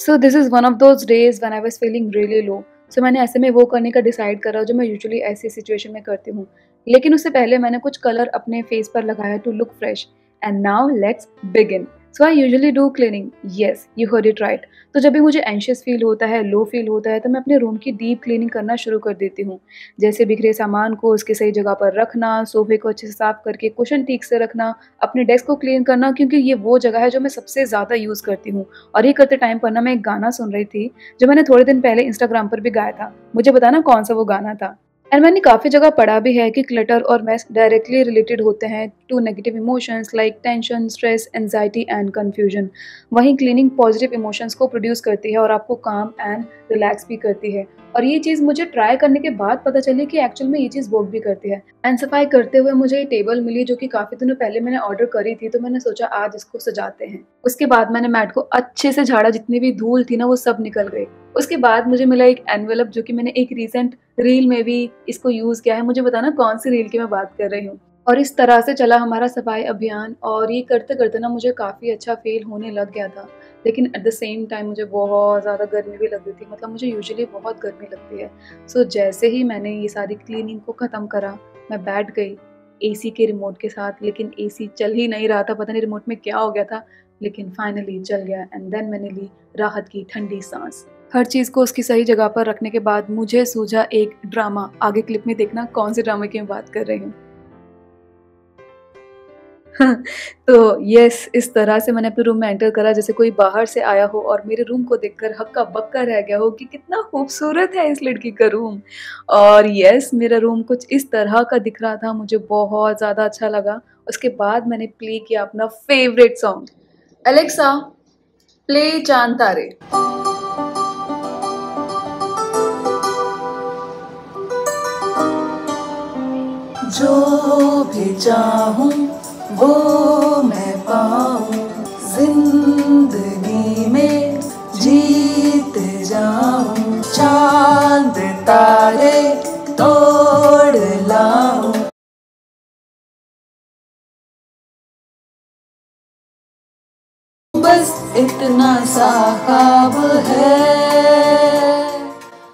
So this is one of those days when I was feeling really low so मैंने ऐसे में वो करने का डिसाइड करा जो मैं यूजुअली ऐसी सिचुएशन में करती हूँ। लेकिन उससे पहले मैंने कुछ कलर अपने फेस पर लगाया to look fresh and now let's begin so I usually do cleaning yes you heard it right तो जब भी मुझे एंशियस फील होता है लो फील होता है तो मैं अपने रूम की डीप क्लीनिंग करना शुरू कर देती हूँ। जैसे बिखरे सामान को उसके सही जगह पर रखना, सोफे को अच्छे से साफ़ करके कुशन ठीक से रखना, अपने डेस्क को क्लीन करना, क्योंकि ये वो जगह है जो मैं सबसे ज़्यादा यूज़ करती हूँ। और ये करते टाइम पर ना मैं एक गाना सुन रही थी, जो मैंने थोड़े दिन पहले इंस्टाग्राम पर भी गाया था। मुझे बताना कौन सा वो गाना था। एंड मैंने काफ़ी जगह पढ़ा भी है कि क्लटर और मैस डायरेक्टली रिलेटेड होते हैं to negative emotions like tension stress anxiety and confusion वहीं क्लीनिंग पॉजिटिव इमोशंस को प्रोड्यूस करती है और आपको काम एंड रिलैक्स भी करती है। और ये चीज़ मुझे ट्राई करने के बाद पता चली कि एक्चुअल में ये चीज़ वर्क भी करती है। एंड सफ़ाई करते हुए मुझे ये टेबल मिली जो कि काफ़ी दिनों पहले मैंने ऑर्डर करी थी तो मैंने सोचा आज इसको सजाते हैं। उसके बाद मैंने मैट को अच्छे से झाड़ा, जितनी भी धूल थी ना, वो सब निकल गई। उसके बाद मुझे मिला एक एनवेलप जो कि मैंने एक रिसेंट रील में भी इसको यूज़ किया है। मुझे बताना कौन सी रील की मैं बात कर रही हूँ। और इस तरह से चला हमारा सफ़ाई अभियान और ये करते करते ना मुझे काफ़ी अच्छा फील होने लग गया था। लेकिन एट द सेम टाइम मुझे बहुत ज़्यादा गर्मी भी लग रही थी। मतलब मुझे यूजुअली बहुत गर्मी लगती है। सो so, जैसे ही मैंने ये सारी क्लीनिंग को ख़त्म करा मैं बैठ गई एसी के रिमोट के साथ। लेकिन एसी चल ही नहीं रहा था। पता नहीं रिमोट में क्या हो गया था। लेकिन फाइनली चल गया। एंड देन मैंने ली राहत की ठंडी सांस। हर चीज़ को उसकी सही जगह पर रखने के बाद मुझे सूझा एक ड्रामा, आगे क्लिप में देखना कौन से ड्रामे की बात कर रही हूँ। तो यस इस तरह से मैंने अपने रूम में एंटर करा, जैसे कोई बाहर से आया हो और मेरे रूम को देखकर हक्का बक्का रह गया हो कि कितना खूबसूरत है इस लड़की का रूम और यस मेरा रूम कुछ इस तरह का दिख रहा था, मुझे बहुत ज़्यादा अच्छा लगा। उसके बाद मैंने प्ले किया अपना फेवरेट सॉन्ग एलेक्सा प्ले चाँद तारे। भी चाहूँ, वो मैं पाऊँ। ज़िंदगी में जीत जाऊँ। चाँद तारे तोड़ लाऊं। बस इतना सा है।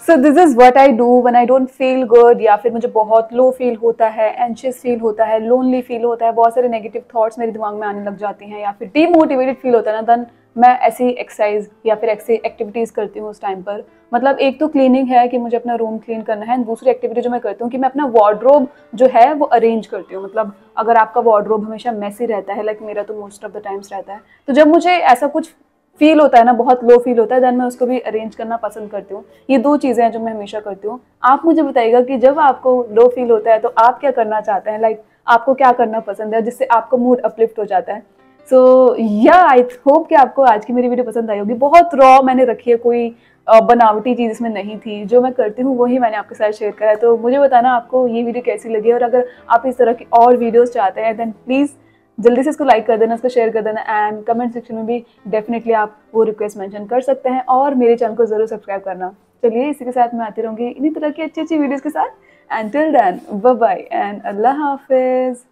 So this is what I do when I don't feel good या फिर मुझे बहुत लो फील होता है एंशियस फील होता है लोनली फील होता है, बहुत सारे नेगेटिव थाट्स मेरे दिमाग में आने लग जाती हैं, या फिर डीमोटिवेटेड फील होता है ना देन मैं ऐसी एक्सरसाइज या फिर ऐसी एक्टिविटीज़ करती हूँ उस टाइम पर। मतलब एक तो क्लीनिंग है कि मुझे अपना रूम क्लीन करना है, दूसरी एक्टिविटी जो मैं करती हूँ कि मैं अपना वार्ड्रोब जो है वो अरेंज करती हूँ। मतलब अगर आपका वार्ड्रोब हमेशा मैसी रहता है लाइक मेरा तो मोस्ट ऑफ़ द टाइम्स रहता है तो जब मुझे ऐसा कुछ फील होता है ना बहुत लो फील होता है देन मैं उसको भी अरेंज करना पसंद करती हूँ। ये दो चीज़ें हैं जो मैं हमेशा करती हूँ। आप मुझे बताइएगा कि जब आपको लो फील होता है तो आप क्या करना चाहते हैं? लाइक like, आपको क्या करना पसंद है जिससे आपका मूड अपलिफ्ट हो जाता है? सो या आई होप कि आपको आज की मेरी वीडियो पसंद आई होगी। बहुत रॉ मैंने रखी है कोई बनावटी चीज़ इसमें नहीं थी। जो मैं करती हूँ वही मैंने आपके साथ शेयर करा है। तो मुझे बताना आपको ये वीडियो कैसी लगी और अगर आप इस तरह की और वीडियोज़ चाहते हैं देन प्लीज़ जल्दी से इसको लाइक कर देना, इसको शेयर कर देना एंड कमेंट सेक्शन में भी डेफिनेटली आप वो रिक्वेस्ट मेंशन कर सकते हैं और मेरे चैनल को ज़रूर सब्सक्राइब करना। चलिए, इसी के साथ मैं आती रहूँगी इन्हीं तरह की अच्छी अच्छी वीडियोज़ के साथ। And till then bye and Allah hafiz